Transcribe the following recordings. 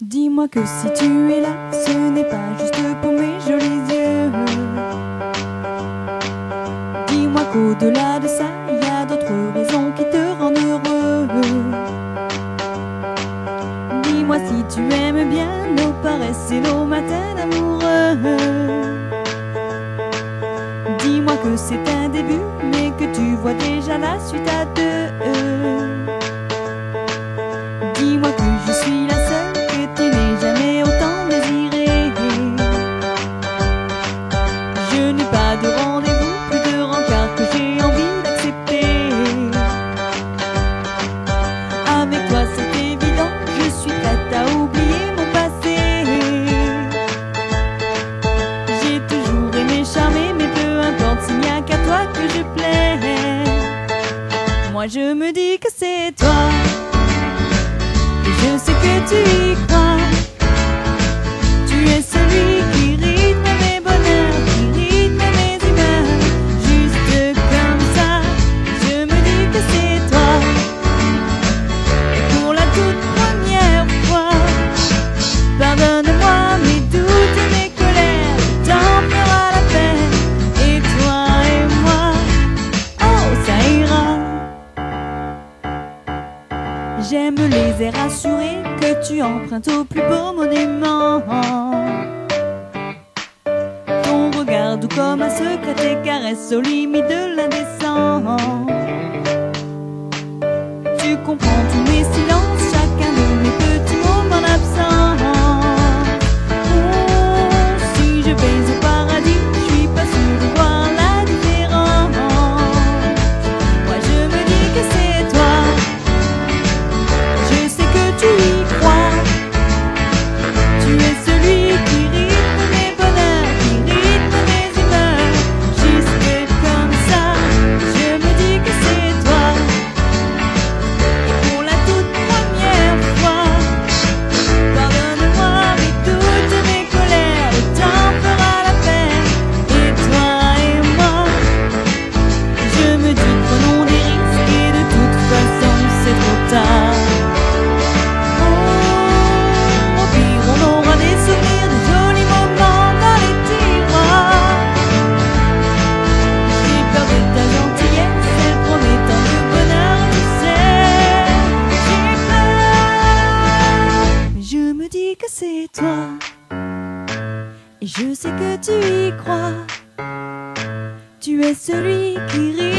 Dis-moi que si tu es là, ce n'est pas juste pour mes jolis yeux. Dis-moi qu'au-delà de ça, il y a d'autres raisons qui te rendent heureux. Dis-moi si tu aimes bien nos paresses et nos matins d'amoureux. Dis-moi que c'est un début, mais que tu vois déjà la suite à deux. Moi je me dis que c'est toi. Et je sais que tu y crois. Assurés que tu empruntes au plus beau monument. Ton regard doux comme un secret tes caresses aux limites de l'indécent. Tu comprends tous mes silences, c'est toi. Et je sais que tu y crois. Tu es celui qui rit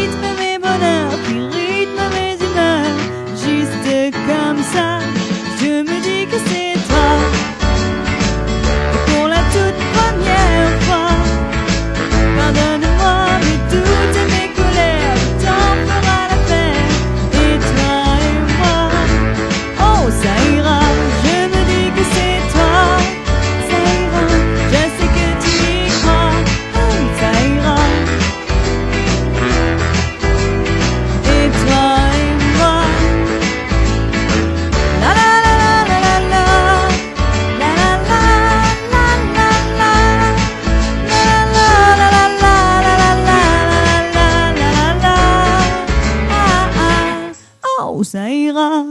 וזעירה